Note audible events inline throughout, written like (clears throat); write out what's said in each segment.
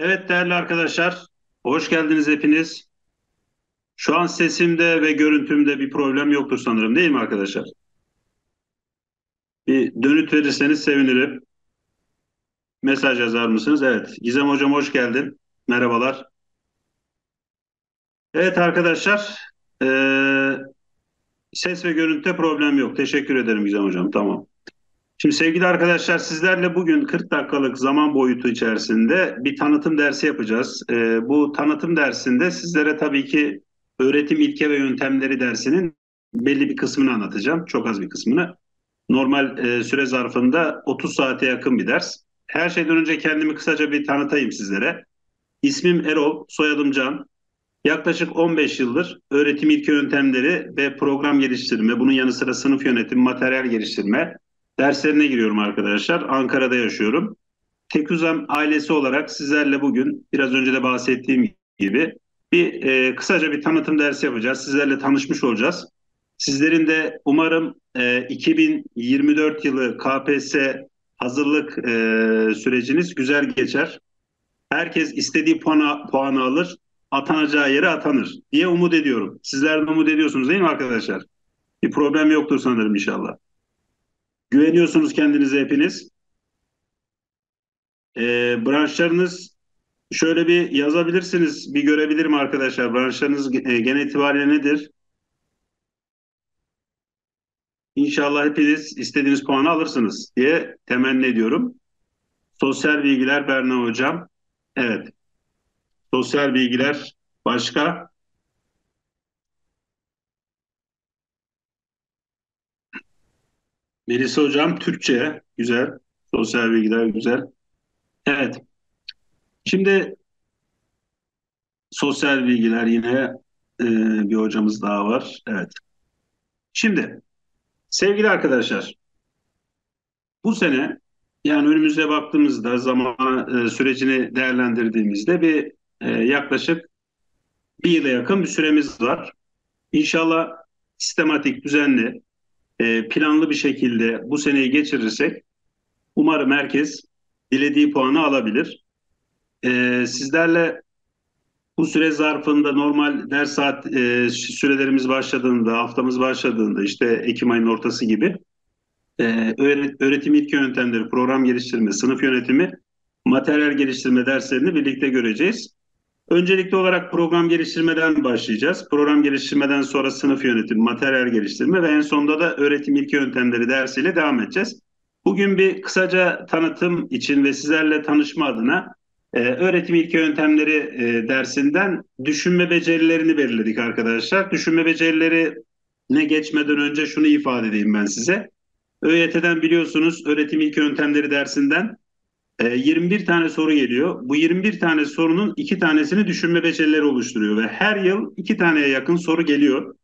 Evet değerli arkadaşlar, hoş geldiniz hepiniz. Şu an sesimde ve görüntümde bir problem yoktur sanırım değil mi arkadaşlar? Bir dönüt verirseniz sevinirim. Mesaj yazar mısınız? Evet. Gizem Hocam hoş geldin. Merhabalar. Evet arkadaşlar, eee, ses ve görüntüde problem yok. Teşekkür ederim Gizem Hocam. Tamam. Şimdi sevgili arkadaşlar sizlerle bugün 40 dakikalık zaman boyutu içerisinde bir tanıtım dersi yapacağız. Ee, bu tanıtım dersinde sizlere tabii ki öğretim ilke ve yöntemleri dersinin belli bir kısmını anlatacağım. Çok az bir kısmını. Normal e, süre zarfında 30 saate yakın bir ders. Her şeyden önce kendimi kısaca bir tanıtayım sizlere. İsmim Erol, soyadım Can. Yaklaşık 15 yıldır öğretim ilke yöntemleri ve program geliştirme, bunun yanı sıra sınıf yönetimi, materyal geliştirme, derslerine giriyorum arkadaşlar. Ankara'da yaşıyorum. Tekuzam ailesi olarak sizlerle bugün biraz önce de bahsettiğim gibi bir e, kısaca bir tanıtım dersi yapacağız. Sizlerle tanışmış olacağız. Sizlerin de umarım e, 2024 yılı KPSS hazırlık e, süreciniz güzel geçer. Herkes istediği puanı, puanı alır, atanacağı yere atanır diye umut ediyorum. Sizler de umut ediyorsunuz değil mi arkadaşlar? Bir problem yoktur sanırım inşallah. Güveniyorsunuz kendinize hepiniz. Ee, branşlarınız şöyle bir yazabilirsiniz. Bir görebilirim arkadaşlar. Branşlarınız e, genel itibariyle nedir? İnşallah hepiniz istediğiniz puanı alırsınız diye temenni ediyorum. Sosyal bilgiler Berna Hocam. Evet. Sosyal bilgiler başka? Melisa Hocam Türkçe. Güzel. Sosyal bilgiler güzel. Evet. Şimdi sosyal bilgiler yine e, bir hocamız daha var. Evet. Şimdi sevgili arkadaşlar bu sene yani önümüze baktığımızda zaman e, sürecini değerlendirdiğimizde bir e, yaklaşık bir yıla yakın bir süremiz var. İnşallah sistematik, düzenli, e, planlı bir şekilde bu seneyi geçirirsek umarım herkes dilediği puanı alabilir. E, sizlerle bu süre zarfında normal ders saat e, sürelerimiz başladığında, haftamız başladığında işte Ekim ayının ortası gibi öğretim ilk yöntemleri, program geliştirme, sınıf yönetimi, materyal geliştirme derslerini birlikte göreceğiz. Öncelikli olarak program geliştirmeden başlayacağız. Program geliştirmeden sonra sınıf yönetimi, materyal geliştirme ve en sonunda da öğretim ilk yöntemleri dersiyle devam edeceğiz. Bugün bir kısaca tanıtım için ve sizlerle tanışma adına e, öğretim ilk yöntemleri e, dersinden düşünme becerilerini belirledik arkadaşlar. Düşünme becerileri ne geçmeden önce şunu ifade edeyim ben size. ÖYT'den biliyorsunuz öğretim ilk yöntemleri dersinden 21 e, tane soru geliyor. Bu 21 tane sorunun iki tanesini düşünme becerileri oluşturuyor ve her yıl iki taneye yakın soru geliyor.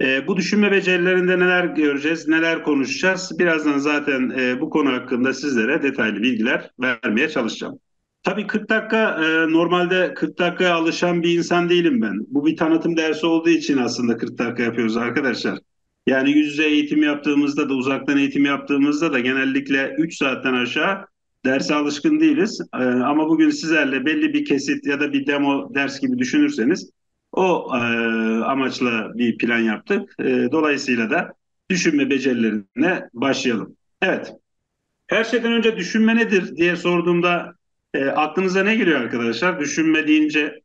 E, bu düşünme becerilerinde neler göreceğiz, neler konuşacağız? Birazdan zaten e, bu konu hakkında sizlere detaylı bilgiler vermeye çalışacağım. Tabii 40 dakika e, normalde 40 dakikaya alışan bir insan değilim ben. Bu bir tanıtım dersi olduğu için aslında 40 dakika yapıyoruz arkadaşlar. Yani yüz yüze eğitim yaptığımızda da uzaktan eğitim yaptığımızda da genellikle 3 saatten aşağı derse alışkın değiliz. E, ama bugün sizlerle belli bir kesit ya da bir demo ders gibi düşünürseniz o e, amaçla bir plan yaptık. E, dolayısıyla da düşünme becerilerine başlayalım. Evet. Her şeyden önce düşünme nedir diye sorduğumda e, aklınıza ne geliyor arkadaşlar? Düşünme deyince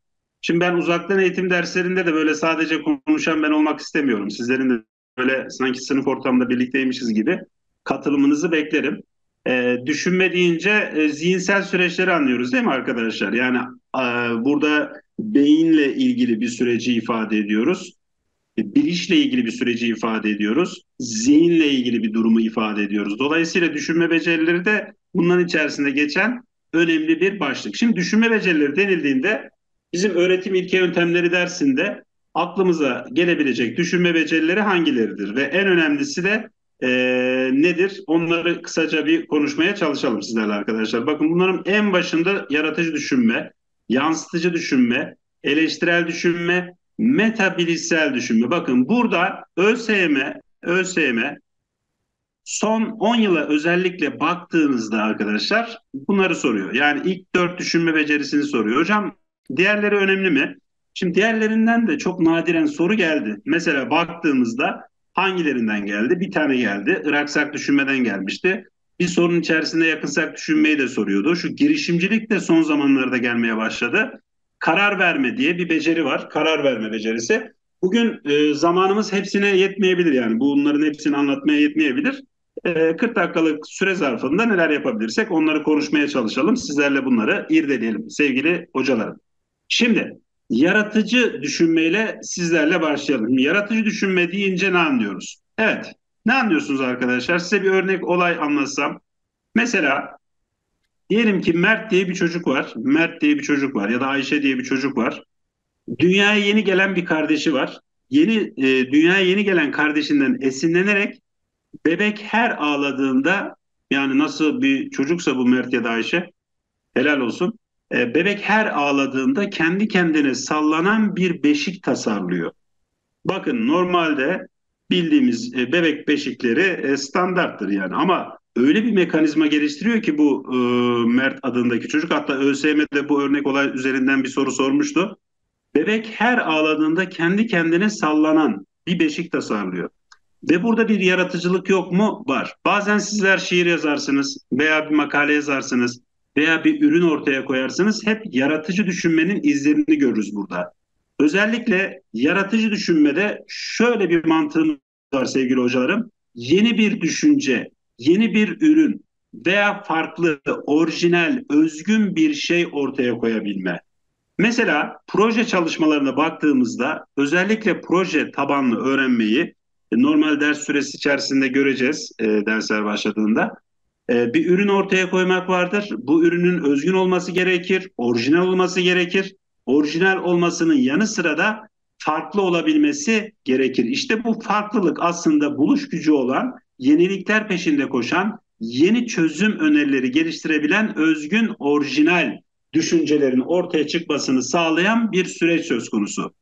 Şimdi ben uzaktan eğitim derslerinde de böyle sadece konuşan ben olmak istemiyorum. Sizlerin de böyle sanki sınıf ortamında birlikteymişiz gibi katılımınızı beklerim. E, düşünme deyince e, zihinsel süreçleri anlıyoruz değil mi arkadaşlar? Yani e, burada beyinle ilgili bir süreci ifade ediyoruz. E, bilişle ilgili bir süreci ifade ediyoruz. Zihinle ilgili bir durumu ifade ediyoruz. Dolayısıyla düşünme becerileri de bunların içerisinde geçen önemli bir başlık. Şimdi düşünme becerileri denildiğinde bizim öğretim ilke yöntemleri dersinde aklımıza gelebilecek düşünme becerileri hangileridir? Ve en önemlisi de e, nedir? Onları kısaca bir konuşmaya çalışalım sizlerle arkadaşlar. Bakın bunların en başında yaratıcı düşünme, yansıtıcı düşünme, eleştirel düşünme, metabilisel düşünme. Bakın burada ÖSYM, ÖSYM son 10 yıla özellikle baktığınızda arkadaşlar bunları soruyor. Yani ilk 4 düşünme becerisini soruyor. Hocam diğerleri önemli mi? Şimdi diğerlerinden de çok nadiren soru geldi. Mesela baktığımızda hangilerinden geldi? Bir tane geldi. Iraksak düşünmeden gelmişti. Bir sorun içerisinde yakınsak düşünmeyi de soruyordu. Şu girişimcilik de son zamanlarda gelmeye başladı. Karar verme diye bir beceri var. Karar verme becerisi. Bugün e, zamanımız hepsine yetmeyebilir yani. Bunların hepsini anlatmaya yetmeyebilir. E, 40 dakikalık süre zarfında neler yapabilirsek onları konuşmaya çalışalım. Sizlerle bunları irdeleyelim sevgili hocalarım. Şimdi yaratıcı düşünmeyle sizlerle başlayalım. Yaratıcı düşünme deyince ne anlıyoruz? Evet, ne anlıyorsunuz arkadaşlar? Size bir örnek olay anlatsam. Mesela diyelim ki Mert diye bir çocuk var. Mert diye bir çocuk var ya da Ayşe diye bir çocuk var. Dünyaya yeni gelen bir kardeşi var. Yeni e, dünyaya yeni gelen kardeşinden esinlenerek bebek her ağladığında yani nasıl bir çocuksa bu Mert ya da Ayşe helal olsun. E, bebek her ağladığında kendi kendine sallanan bir beşik tasarlıyor. Bakın normalde bildiğimiz e, bebek beşikleri e, standarttır yani ama öyle bir mekanizma geliştiriyor ki bu Mert adındaki çocuk hatta ÖSYM'de bu örnek olay üzerinden bir soru sormuştu. Bebek her ağladığında kendi kendine sallanan bir beşik tasarlıyor. Ve burada bir yaratıcılık yok mu? Var. Bazen sizler şiir yazarsınız veya bir makale yazarsınız veya bir ürün ortaya koyarsınız. Hep yaratıcı düşünmenin izlerini görürüz burada. Özellikle yaratıcı düşünmede şöyle bir mantığım var sevgili hocalarım. Yeni bir düşünce, yeni bir ürün veya farklı, orijinal, özgün bir şey ortaya koyabilme. Mesela proje çalışmalarına baktığımızda özellikle proje tabanlı öğrenmeyi normal ders süresi içerisinde göreceğiz e, dersler başladığında. E, bir ürün ortaya koymak vardır. Bu ürünün özgün olması gerekir, orijinal olması gerekir. Orijinal olmasının yanı sıra da farklı olabilmesi gerekir. İşte bu farklılık aslında buluş gücü olan, yenilikler peşinde koşan, yeni çözüm önerileri geliştirebilen özgün, orijinal düşüncelerin ortaya çıkmasını sağlayan bir süreç söz konusu.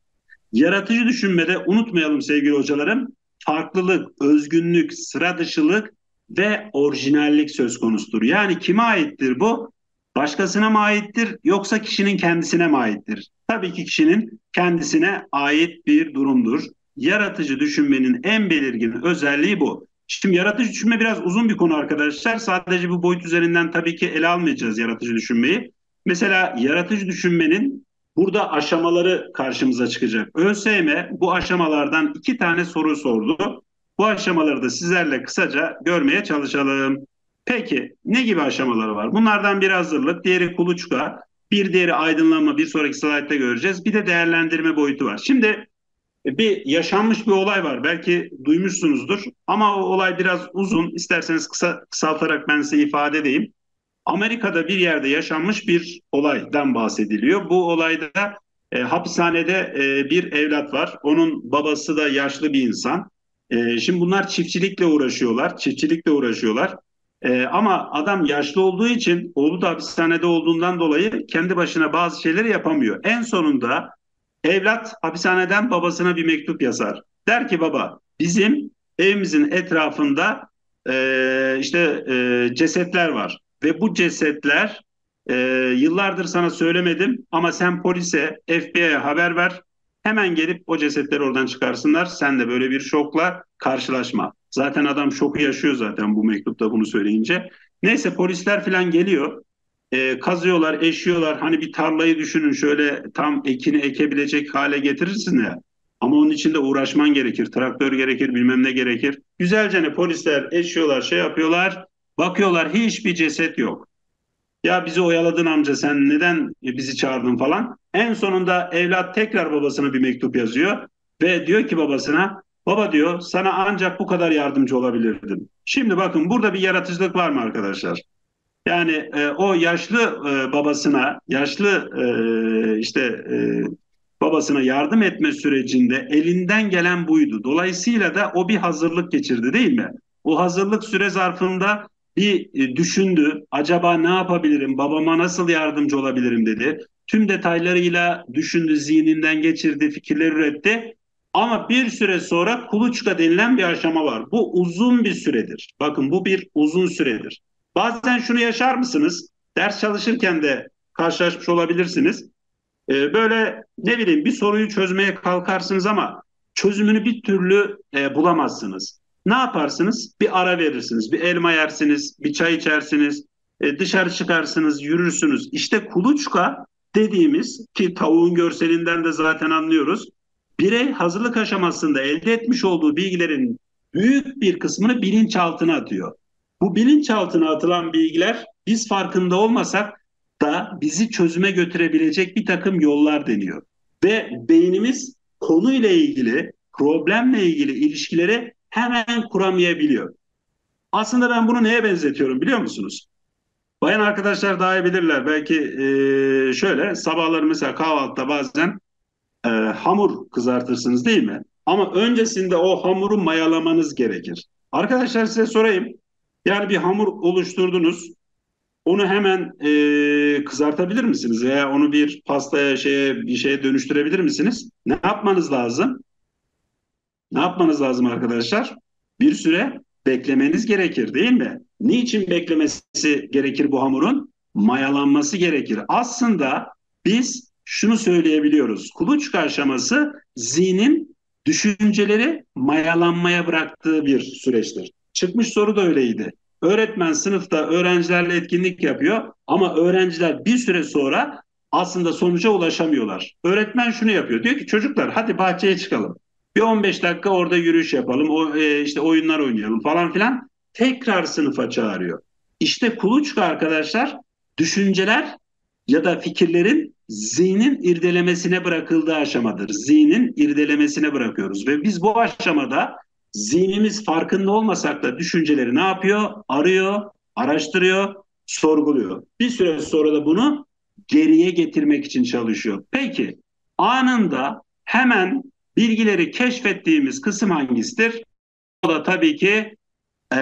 Yaratıcı düşünmede unutmayalım sevgili hocalarım, farklılık, özgünlük, sıra dışılık ve orijinallik söz konusudur. Yani kime aittir bu? Başkasına mı aittir yoksa kişinin kendisine mi aittir? Tabii ki kişinin kendisine ait bir durumdur. Yaratıcı düşünmenin en belirgin özelliği bu. Şimdi yaratıcı düşünme biraz uzun bir konu arkadaşlar. Sadece bu boyut üzerinden tabii ki ele almayacağız yaratıcı düşünmeyi. Mesela yaratıcı düşünmenin burada aşamaları karşımıza çıkacak. ÖSYM bu aşamalardan iki tane soru sordu. Bu aşamaları da sizlerle kısaca görmeye çalışalım. Peki ne gibi aşamaları var? Bunlardan biri hazırlık, diğeri kuluçka, bir diğeri aydınlanma, bir sonraki slaytta göreceğiz. Bir de değerlendirme boyutu var. Şimdi bir yaşanmış bir olay var. Belki duymuşsunuzdur ama o olay biraz uzun. İsterseniz kısa kısaltarak ben size ifade edeyim. Amerika'da bir yerde yaşanmış bir olaydan bahsediliyor. Bu olayda e, hapishanede e, bir evlat var. Onun babası da yaşlı bir insan. E, şimdi bunlar çiftçilikle uğraşıyorlar. Çiftçilikle uğraşıyorlar. E, ama adam yaşlı olduğu için oğlu da hapishanede olduğundan dolayı kendi başına bazı şeyleri yapamıyor. En sonunda evlat hapishaneden babasına bir mektup yazar. Der ki baba bizim evimizin etrafında e, işte e, cesetler var. Ve bu cesetler e, yıllardır sana söylemedim ama sen polise, FBI'ye haber ver. Hemen gelip o cesetleri oradan çıkarsınlar. Sen de böyle bir şokla karşılaşma. Zaten adam şoku yaşıyor zaten bu mektupta bunu söyleyince. Neyse polisler falan geliyor. E, kazıyorlar, eşiyorlar. Hani bir tarlayı düşünün şöyle tam ekini ekebilecek hale getirirsin ya. Ama onun için de uğraşman gerekir. Traktör gerekir, bilmem ne gerekir. Güzelce ne polisler eşiyorlar, şey yapıyorlar. Bakıyorlar hiçbir ceset yok. Ya bizi oyaladın amca sen neden bizi çağırdın falan. En sonunda evlat tekrar babasına bir mektup yazıyor ve diyor ki babasına baba diyor sana ancak bu kadar yardımcı olabilirdim. Şimdi bakın burada bir yaratıcılık var mı arkadaşlar? Yani e, o yaşlı e, babasına, yaşlı e, işte e, babasına yardım etme sürecinde elinden gelen buydu. Dolayısıyla da o bir hazırlık geçirdi değil mi? O hazırlık süre zarfında bir e, düşündü. Acaba ne yapabilirim? Babama nasıl yardımcı olabilirim dedi. Tüm detaylarıyla düşündü, zihninden geçirdi, fikirler üretti Ama bir süre sonra kuluçka denilen bir aşama var. Bu uzun bir süredir. Bakın bu bir uzun süredir. Bazen şunu yaşar mısınız? Ders çalışırken de karşılaşmış olabilirsiniz. Ee, böyle ne bileyim bir soruyu çözmeye kalkarsınız ama çözümünü bir türlü e, bulamazsınız. Ne yaparsınız? Bir ara verirsiniz, bir elma yersiniz, bir çay içersiniz, e, dışarı çıkarsınız, yürürsünüz. İşte kuluçka dediğimiz ki tavuğun görselinden de zaten anlıyoruz. Birey hazırlık aşamasında elde etmiş olduğu bilgilerin büyük bir kısmını bilinçaltına atıyor. Bu bilinçaltına atılan bilgiler biz farkında olmasak da bizi çözüme götürebilecek bir takım yollar deniyor. Ve beynimiz konuyla ilgili, problemle ilgili ilişkileri hemen kuramayabiliyor. Aslında ben bunu neye benzetiyorum biliyor musunuz? Bayan arkadaşlar daha iyi bilirler. Belki e, şöyle sabahları mesela kahvaltıda bazen e, hamur kızartırsınız değil mi? Ama öncesinde o hamuru mayalamanız gerekir. Arkadaşlar size sorayım. Yani bir hamur oluşturdunuz. Onu hemen e, kızartabilir misiniz? Veya onu bir pastaya şeye bir şeye dönüştürebilir misiniz? Ne yapmanız lazım? Ne yapmanız lazım arkadaşlar? Bir süre beklemeniz gerekir değil mi? Niçin beklemesi gerekir bu hamurun? Mayalanması gerekir. Aslında biz şunu söyleyebiliyoruz. Kuluçka aşaması zihnin düşünceleri mayalanmaya bıraktığı bir süreçtir. Çıkmış soru da öyleydi. Öğretmen sınıfta öğrencilerle etkinlik yapıyor ama öğrenciler bir süre sonra aslında sonuca ulaşamıyorlar. Öğretmen şunu yapıyor. Diyor ki çocuklar hadi bahçeye çıkalım. Bir 15 dakika orada yürüyüş yapalım. O e, işte oyunlar oynayalım falan filan. Tekrar sınıfa çağırıyor. İşte kuluçka arkadaşlar düşünceler ya da fikirlerin zihnin irdelemesine bırakıldığı aşamadır. Zihnin irdelemesine bırakıyoruz ve biz bu aşamada zihnimiz farkında olmasak da düşünceleri ne yapıyor? Arıyor, araştırıyor, sorguluyor. Bir süre sonra da bunu geriye getirmek için çalışıyor. Peki anında hemen bilgileri keşfettiğimiz kısım hangisidir? O da tabii ki e,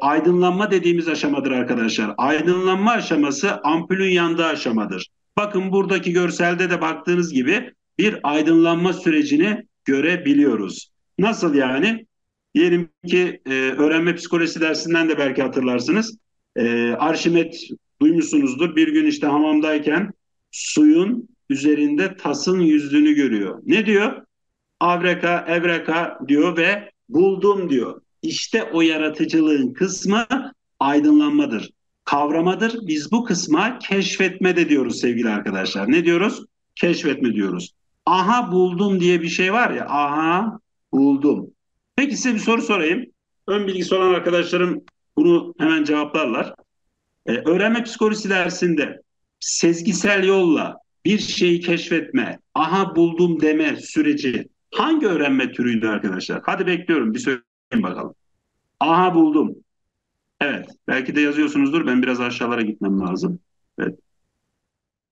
aydınlanma dediğimiz aşamadır arkadaşlar. Aydınlanma aşaması ampulün yandığı aşamadır. Bakın buradaki görselde de baktığınız gibi bir aydınlanma sürecini görebiliyoruz. Nasıl yani? Diyelim ki e, öğrenme psikolojisi dersinden de belki hatırlarsınız. E, Arşimet duymuşsunuzdur. Bir gün işte hamamdayken suyun üzerinde tasın yüzdüğünü görüyor. Ne diyor? Avreka, evreka diyor ve buldum diyor. İşte o yaratıcılığın kısmı aydınlanmadır, kavramadır. Biz bu kısma keşfetme de diyoruz sevgili arkadaşlar. Ne diyoruz? Keşfetme diyoruz. Aha buldum diye bir şey var ya. Aha buldum. Peki size bir soru sorayım. Ön bilgisi olan arkadaşlarım bunu hemen cevaplarlar. Ee, öğrenme psikolojisi dersinde sezgisel yolla bir şeyi keşfetme, aha buldum deme süreci hangi öğrenme türüydü arkadaşlar? Hadi bekliyorum bir söyleyin bakalım. Aha buldum. Evet, belki de yazıyorsunuzdur. Ben biraz aşağılara gitmem lazım. Evet.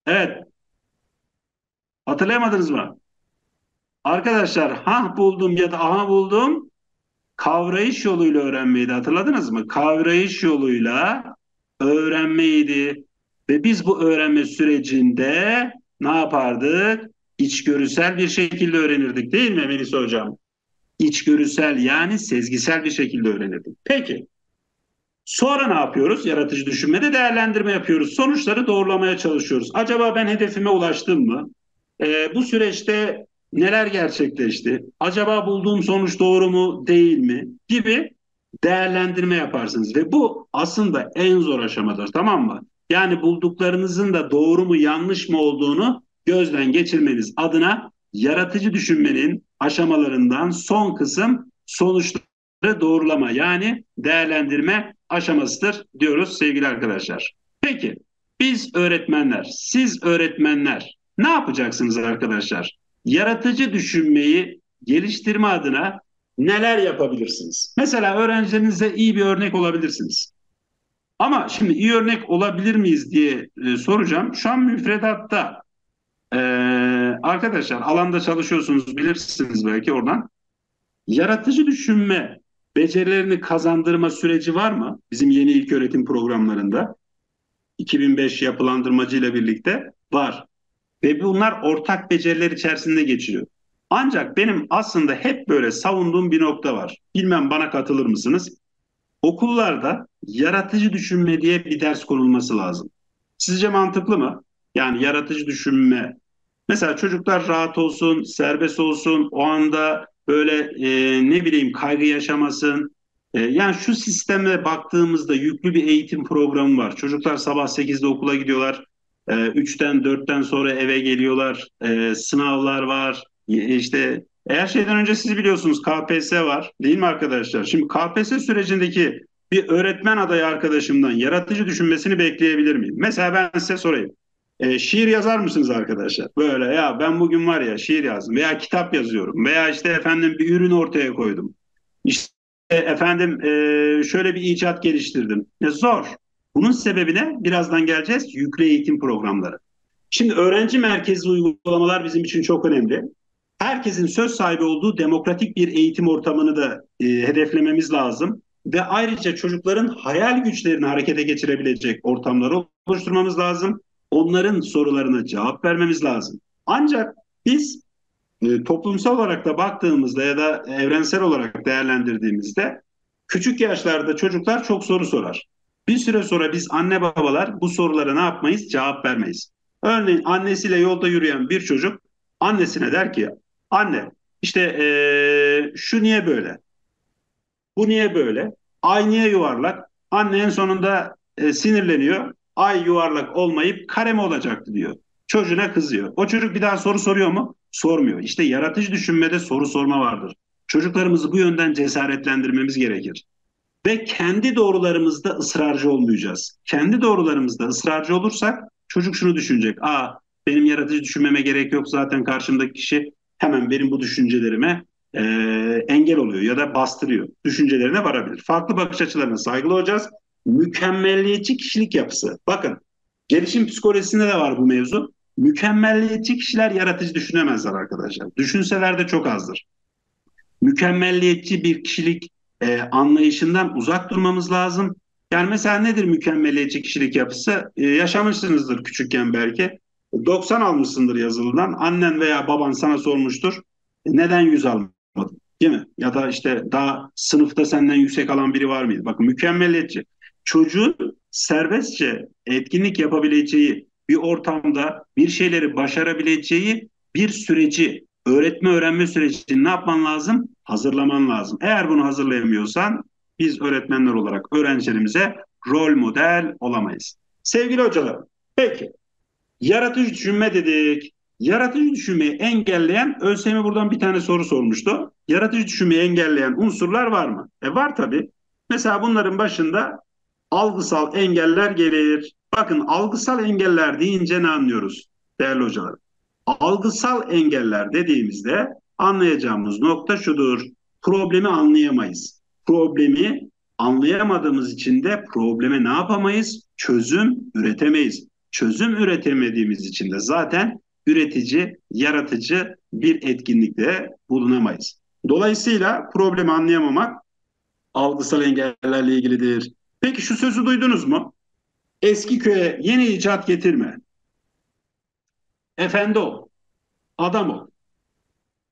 Evet. Hatırlayamadınız mı? Arkadaşlar ha buldum ya da aha buldum kavrayış yoluyla öğrenmeydi hatırladınız mı? Kavrayış yoluyla öğrenmeydi. Ve biz bu öğrenme sürecinde ne yapardık? İçgörüsel bir şekilde öğrenirdik değil mi Melisa Hocam? İçgörüsel yani sezgisel bir şekilde öğrenirdik. Peki. Sonra ne yapıyoruz? Yaratıcı düşünmede değerlendirme yapıyoruz. Sonuçları doğrulamaya çalışıyoruz. Acaba ben hedefime ulaştım mı? Ee, bu süreçte neler gerçekleşti? Acaba bulduğum sonuç doğru mu, değil mi? Gibi değerlendirme yaparsınız ve bu aslında en zor aşamadır tamam mı? Yani bulduklarınızın da doğru mu yanlış mı olduğunu gözden geçirmeniz adına yaratıcı düşünmenin aşamalarından son kısım sonuçları doğrulama yani değerlendirme aşamasıdır diyoruz sevgili arkadaşlar. Peki biz öğretmenler, siz öğretmenler ne yapacaksınız arkadaşlar? Yaratıcı düşünmeyi geliştirme adına neler yapabilirsiniz? Mesela öğrencilerinize iyi bir örnek olabilirsiniz. Ama şimdi iyi örnek olabilir miyiz diye e, soracağım. Şu an müfredatta e, arkadaşlar alanda çalışıyorsunuz bilirsiniz belki oradan. Yaratıcı düşünme becerilerini kazandırma süreci var mı? Bizim yeni ilk öğretim programlarında 2005 yapılandırmacı ile birlikte var. Ve bunlar ortak beceriler içerisinde geçiyor. Ancak benim aslında hep böyle savunduğum bir nokta var. Bilmem bana katılır mısınız? Okullarda yaratıcı düşünme diye bir ders konulması lazım. Sizce mantıklı mı? Yani yaratıcı düşünme. Mesela çocuklar rahat olsun, serbest olsun, o anda böyle e, ne bileyim kaygı yaşamasın. E, yani şu sisteme baktığımızda yüklü bir eğitim programı var. Çocuklar sabah 8'de okula gidiyorlar. E, 3'ten 4'ten sonra eve geliyorlar. E, sınavlar var. E, işte her şeyden önce siz biliyorsunuz KPSS var değil mi arkadaşlar? Şimdi KPSS sürecindeki bir öğretmen adayı arkadaşımdan yaratıcı düşünmesini bekleyebilir miyim? Mesela ben size sorayım. E, şiir yazar mısınız arkadaşlar? Böyle ya ben bugün var ya şiir yazdım veya kitap yazıyorum veya işte efendim bir ürün ortaya koydum. İşte efendim e, şöyle bir icat geliştirdim. E, zor. Bunun sebebine birazdan geleceğiz. Yüklü eğitim programları. Şimdi öğrenci merkezli uygulamalar bizim için çok önemli. Herkesin söz sahibi olduğu demokratik bir eğitim ortamını da e, hedeflememiz lazım ve ayrıca çocukların hayal güçlerini harekete geçirebilecek ortamları oluşturmamız lazım. Onların sorularına cevap vermemiz lazım. Ancak biz e, toplumsal olarak da baktığımızda ya da evrensel olarak değerlendirdiğimizde küçük yaşlarda çocuklar çok soru sorar. Bir süre sonra biz anne babalar bu sorulara ne yapmayız? Cevap vermeyiz. Örneğin annesiyle yolda yürüyen bir çocuk annesine der ki anne işte ee, şu niye böyle? Bu niye böyle? Ay niye yuvarlak? Anne en sonunda e, sinirleniyor. Ay yuvarlak olmayıp kare mi olacaktı diyor. Çocuğuna kızıyor. O çocuk bir daha soru soruyor mu? Sormuyor. İşte yaratıcı düşünmede soru sorma vardır. Çocuklarımızı bu yönden cesaretlendirmemiz gerekir. Ve kendi doğrularımızda ısrarcı olmayacağız. Kendi doğrularımızda ısrarcı olursak çocuk şunu düşünecek. Aa benim yaratıcı düşünmeme gerek yok zaten karşımdaki kişi hemen benim bu düşüncelerime e, engel oluyor ya da bastırıyor. Düşüncelerine varabilir. Farklı bakış açılarına saygılı olacağız. Mükemmelliyetçi kişilik yapısı. Bakın gelişim psikolojisinde de var bu mevzu. Mükemmelliyetçi kişiler yaratıcı düşünemezler arkadaşlar. Düşünseler de çok azdır. Mükemmelliyetçi bir kişilik e, anlayışından uzak durmamız lazım. Yani mesela nedir mükemmelliyetçi kişilik yapısı? E, yaşamışsınızdır küçükken belki. 90 almışsındır yazılıdan. Annen veya baban sana sormuştur. E, neden 100 almadın? Değil mi? Ya da işte daha sınıfta senden yüksek alan biri var mıydı? Bakın mükemmelliyetçi. Çocuğun serbestçe etkinlik yapabileceği bir ortamda bir şeyleri başarabileceği bir süreci, öğretme öğrenme sürecini ne yapman lazım? Hazırlaman lazım. Eğer bunu hazırlayamıyorsan biz öğretmenler olarak öğrencilerimize rol model olamayız. Sevgili hocalarım, peki yaratıcı düşünme dedik. Yaratıcı düşünmeyi engelleyen, ÖSYM buradan bir tane soru sormuştu. Yaratıcı düşünmeyi engelleyen unsurlar var mı? E var tabii. Mesela bunların başında algısal engeller gelir. Bakın algısal engeller deyince ne anlıyoruz değerli hocalar? Algısal engeller dediğimizde anlayacağımız nokta şudur. Problemi anlayamayız. Problemi anlayamadığımız için de probleme ne yapamayız? Çözüm üretemeyiz. Çözüm üretemediğimiz için de zaten üretici, yaratıcı bir etkinlikte bulunamayız. Dolayısıyla problemi anlayamamak algısal engellerle ilgilidir. Peki şu sözü duydunuz mu? Eski köye yeni icat getirme. Efendi ol. Adam ol.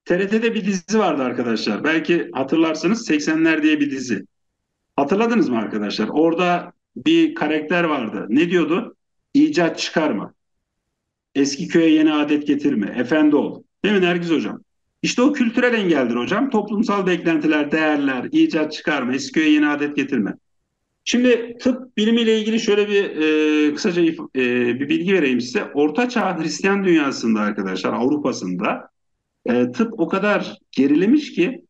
TRT'de bir dizi vardı arkadaşlar. Belki hatırlarsınız 80'ler diye bir dizi. Hatırladınız mı arkadaşlar? Orada bir karakter vardı. Ne diyordu? İcat çıkarma. Eski köye yeni adet getirme. Efendi ol. Değil mi Nergiz Hocam? İşte o kültürel engeldir hocam. Toplumsal beklentiler, değerler, icat çıkarma, eski köye yeni adet getirme. Şimdi tıp bilimiyle ilgili şöyle bir e, kısaca e, bir bilgi vereyim size. Orta Çağ Hristiyan dünyasında arkadaşlar Avrupa'sında e, tıp o kadar gerilemiş ki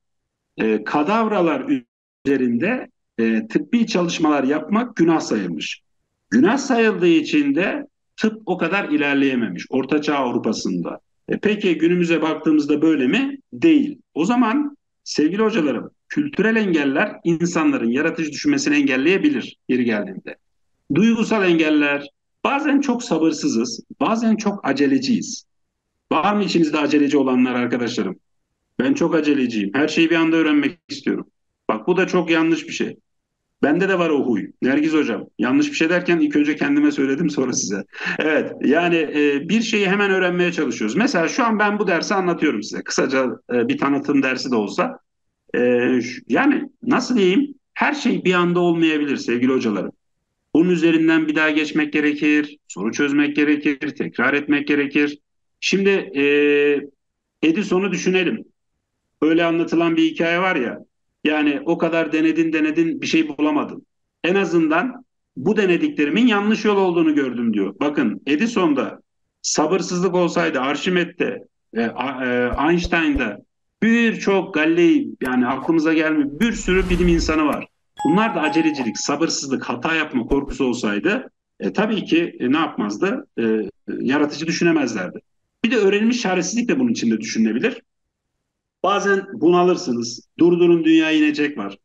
e, kadavralar üzerinde e, tıbbi çalışmalar yapmak günah sayılmış. Günah sayıldığı için de tıp o kadar ilerleyememiş Orta Çağ Avrupa'sında. E, peki günümüze baktığımızda böyle mi? Değil. O zaman sevgili hocalarım kültürel engeller insanların yaratıcı düşünmesini engelleyebilir yeri geldiğinde. Duygusal engeller bazen çok sabırsızız, bazen çok aceleciyiz. Var mı içinizde aceleci olanlar arkadaşlarım? Ben çok aceleciyim. Her şeyi bir anda öğrenmek istiyorum. Bak bu da çok yanlış bir şey. Bende de var o huy. Nergiz hocam. Yanlış bir şey derken ilk önce kendime söyledim sonra size. Evet yani e, bir şeyi hemen öğrenmeye çalışıyoruz. Mesela şu an ben bu dersi anlatıyorum size. Kısaca e, bir tanıtım dersi de olsa. E, yani nasıl diyeyim? Her şey bir anda olmayabilir sevgili hocalarım. Bunun üzerinden bir daha geçmek gerekir, soru çözmek gerekir, tekrar etmek gerekir. Şimdi e, Edison'u düşünelim. Öyle anlatılan bir hikaye var ya. Yani o kadar denedin denedin bir şey bulamadın. En azından bu denediklerimin yanlış yol olduğunu gördüm diyor. Bakın Edison'da sabırsızlık olsaydı Arşimet'te, e, e, Einstein'da birçok Galilei yani aklımıza gelmiyor bir sürü bilim insanı var. Bunlar da acelecilik, sabırsızlık, hata yapma korkusu olsaydı e, tabii ki e, ne yapmazdı? E, yaratıcı düşünemezlerdi. Bir de öğrenilmiş çaresizlik de bunun içinde düşünülebilir. Bazen bunalırsınız. Durdurun dünya inecek var.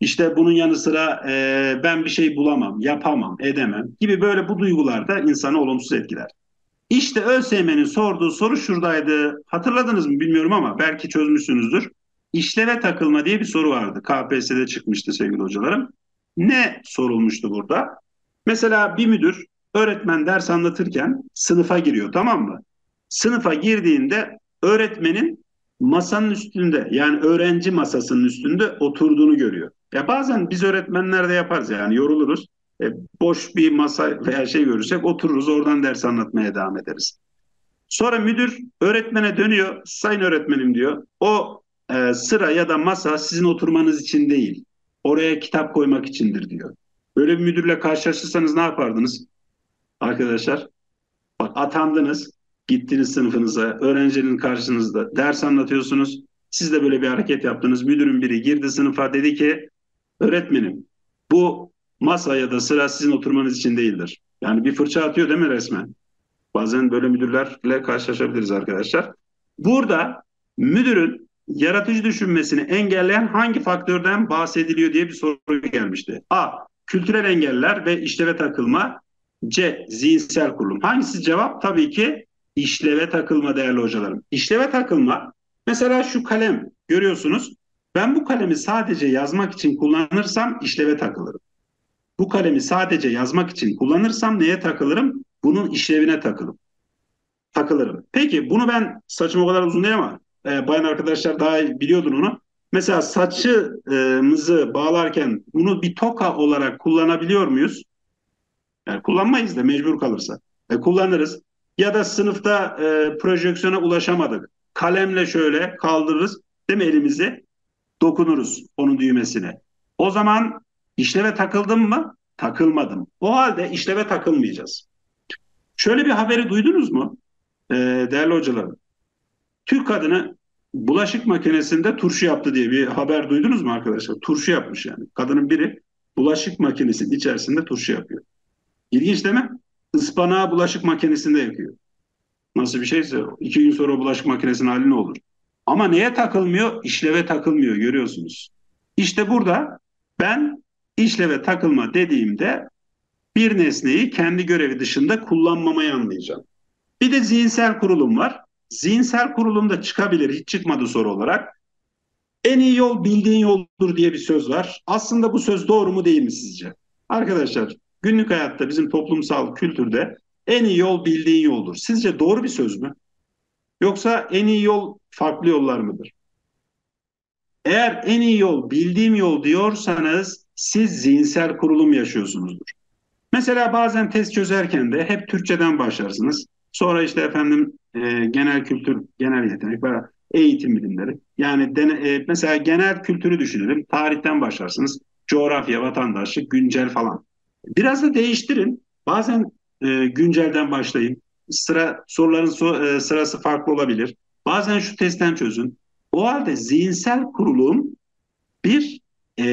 İşte bunun yanı sıra e, ben bir şey bulamam, yapamam, edemem gibi böyle bu duygular da insanı olumsuz etkiler. İşte ÖSYM'nin sorduğu soru şuradaydı. Hatırladınız mı bilmiyorum ama belki çözmüşsünüzdür. İşleve takılma diye bir soru vardı. KPSS'de çıkmıştı sevgili hocalarım. Ne sorulmuştu burada? Mesela bir müdür öğretmen ders anlatırken sınıfa giriyor tamam mı? Sınıfa girdiğinde öğretmenin masanın üstünde yani öğrenci masasının üstünde oturduğunu görüyor. Ya bazen biz öğretmenler de yaparız yani yoruluruz. E, boş bir masa veya şey görürsek otururuz oradan ders anlatmaya devam ederiz. Sonra müdür öğretmene dönüyor. Sayın öğretmenim diyor. O e, sıra ya da masa sizin oturmanız için değil. Oraya kitap koymak içindir diyor. Böyle bir müdürle karşılaşırsanız ne yapardınız? Arkadaşlar bak atandınız. Gittiniz sınıfınıza, öğrencinin karşınızda ders anlatıyorsunuz. Siz de böyle bir hareket yaptınız. Müdürün biri girdi sınıfa dedi ki öğretmenim bu masa ya da sıra sizin oturmanız için değildir. Yani bir fırça atıyor değil mi resmen? Bazen böyle müdürlerle karşılaşabiliriz arkadaşlar. Burada müdürün yaratıcı düşünmesini engelleyen hangi faktörden bahsediliyor diye bir soru gelmişti. A. Kültürel engeller ve işleve takılma. C. Zihinsel kurulum. Hangisi cevap? Tabii ki işleve takılma değerli hocalarım. İşleve takılma mesela şu kalem görüyorsunuz. Ben bu kalemi sadece yazmak için kullanırsam işleve takılırım. Bu kalemi sadece yazmak için kullanırsam neye takılırım? Bunun işlevine takılırım. Takılırım. Peki bunu ben saçım o kadar uzun değil ama e, bayan arkadaşlar daha iyi biliyordur onu. Mesela saçımızı bağlarken bunu bir toka olarak kullanabiliyor muyuz? Yani kullanmayız da mecbur kalırsa. E, kullanırız. Ya da sınıfta e, projeksiyona ulaşamadık. Kalemle şöyle kaldırırız değil mi elimizi? Dokunuruz onun düğmesine. O zaman işleve takıldım mı? Takılmadım. O halde işleve takılmayacağız. Şöyle bir haberi duydunuz mu? E, değerli hocalarım. Türk kadını bulaşık makinesinde turşu yaptı diye bir haber duydunuz mu arkadaşlar? Turşu yapmış yani. Kadının biri bulaşık makinesinin içerisinde turşu yapıyor. İlginç değil mi? Ispanağı bulaşık makinesinde yakıyor. Nasıl bir şeyse iki gün sonra bulaşık makinesinin hali ne olur? Ama neye takılmıyor? İşleve takılmıyor görüyorsunuz. İşte burada ben işleve takılma dediğimde bir nesneyi kendi görevi dışında kullanmamayı anlayacağım. Bir de zihinsel kurulum var. Zihinsel kurulumda çıkabilir, hiç çıkmadı soru olarak. En iyi yol bildiğin yoldur diye bir söz var. Aslında bu söz doğru mu değil mi sizce? Arkadaşlar günlük hayatta bizim toplumsal kültürde en iyi yol bildiğin yoldur. Sizce doğru bir söz mü? Yoksa en iyi yol farklı yollar mıdır? Eğer en iyi yol bildiğim yol diyorsanız siz zihinsel kurulum yaşıyorsunuzdur. Mesela bazen test çözerken de hep Türkçeden başlarsınız. Sonra işte efendim e, genel kültür, genel yetenek ve eğitim bilimleri. Yani dene, e, mesela genel kültürü düşünelim. Tarihten başlarsınız. Coğrafya, vatandaşlık, güncel falan. Biraz da değiştirin. Bazen e, güncelden başlayın. Sıra soruların so, e, sırası farklı olabilir. Bazen şu testten çözün. O halde zihinsel kurulum bir e,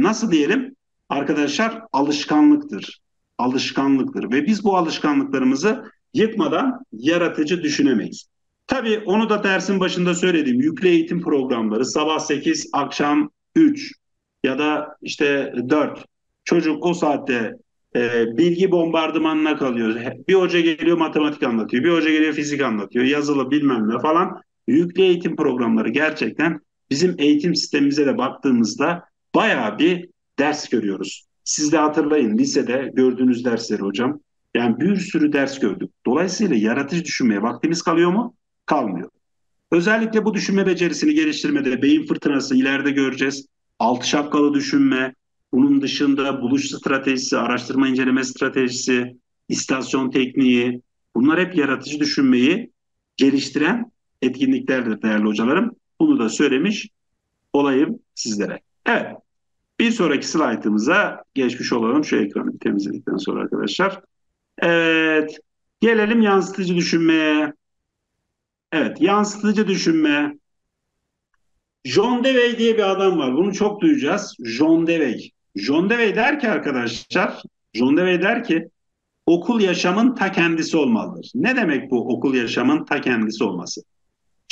nasıl diyelim arkadaşlar alışkanlıktır. Alışkanlıktır ve biz bu alışkanlıklarımızı yıkmadan yaratıcı düşünemeyiz. Tabii onu da dersin başında söylediğim yüklü eğitim programları sabah 8 akşam 3 ya da işte 4 çocuk o saatte e, bilgi bombardımanına kalıyor. Bir hoca geliyor matematik anlatıyor, bir hoca geliyor fizik anlatıyor, yazılı bilmem ne falan. Yüklü eğitim programları gerçekten bizim eğitim sistemimize de baktığımızda bayağı bir ders görüyoruz. Siz de hatırlayın lisede gördüğünüz dersleri hocam. Yani bir sürü ders gördük. Dolayısıyla yaratıcı düşünmeye vaktimiz kalıyor mu? Kalmıyor. Özellikle bu düşünme becerisini geliştirmede beyin fırtınası ileride göreceğiz. Altı şapkalı düşünme, bunun dışında buluş stratejisi, araştırma inceleme stratejisi, istasyon tekniği, bunlar hep yaratıcı düşünmeyi geliştiren etkinliklerdir değerli hocalarım. Bunu da söylemiş olayım sizlere. Evet, bir sonraki slaytımıza geçmiş olalım. Şu ekranı temizledikten sonra arkadaşlar. Evet, gelelim yansıtıcı düşünmeye. Evet, yansıtıcı düşünme. John Dewey diye bir adam var. Bunu çok duyacağız. John Dewey. John Dewey der ki arkadaşlar, John Dewey der ki okul yaşamın ta kendisi olmalıdır. Ne demek bu okul yaşamın ta kendisi olması?